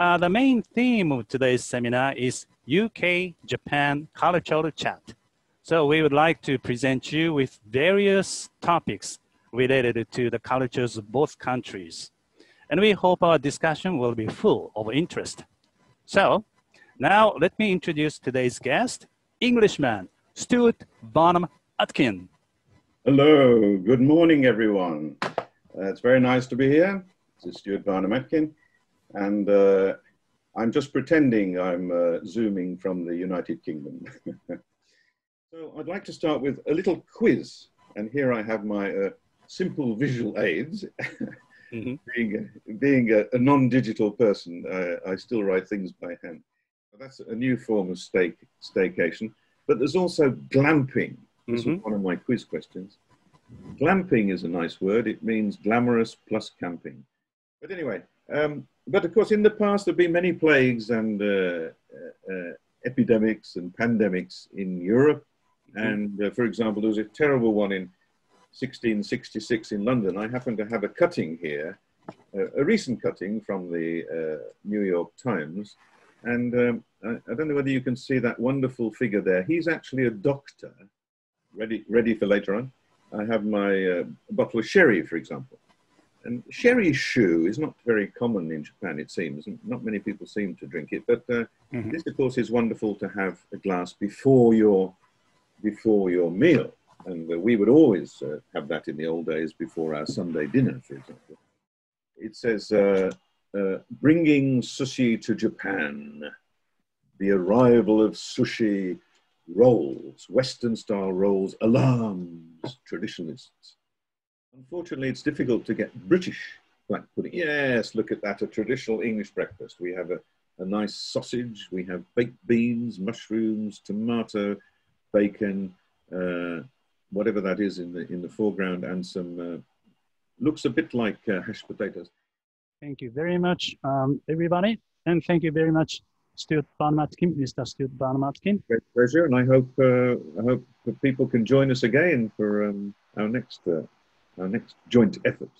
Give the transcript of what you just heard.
Uh, the main theme of today's seminar is UK-Japan cultural chat. So we would like to present you with various topics related to the cultures of both countries. And we hope our discussion will be full of interest. So now let me introduce today's guest, Englishman, Stuart Barnum Atkin. Hello, good morning, everyone. Uh, it's very nice to be here. This is Stuart Varnam-Atkin, and uh, I'm just pretending I'm uh, zooming from the United Kingdom. so I'd like to start with a little quiz, and here I have my uh, simple visual aids. mm-hmm. Being, being a, a non-digital person, I still write things by hand. That's a new form of stay, staycation. But there's also glamping. This mm-hmm. was one of my quiz questions. Glamping is a nice word. It means glamorous plus camping. But anyway, um, but of course, in the past, there have been many plagues and uh, uh, uh epidemics and pandemics in Europe. Mm-hmm. And uh, for example, there was a terrible one in 1666 in London. I happen to have a cutting here, uh, a recent cutting from the uh, New York Times. And um, I, I, don't know whether you can see that wonderful figure there. He's actually a doctor, ready, ready for later on. I have my uh, bottle of sherry, for example. And sherry shu is not very common in Japan, it seems. Not many people seem to drink it, but uh, mm-hmm. this, of course, is wonderful to have a glass before your before your meal. And uh, we would always uh, have that in the old days before our Sunday dinner, for example. It says, uh, uh, bringing sushi to Japan, the arrival of sushi rolls, Western style rolls, alarms traditionalists. Unfortunately, it's difficult to get British black pudding. Yes, look at that, a traditional English breakfast. We have a, a nice sausage, we have baked beans, mushrooms, tomato, bacon, uh, whatever that is in the, in the foreground, and some, uh, looks a bit like uh, hashed potatoes. Thank you very much, um, everybody. And thank you very much, Stuart Varnam-Atkin, Mr. Stuart Varnam-Atkin. Great pleasure, and I hope uh, I hope people can join us again for um, our next uh, our next joint effort.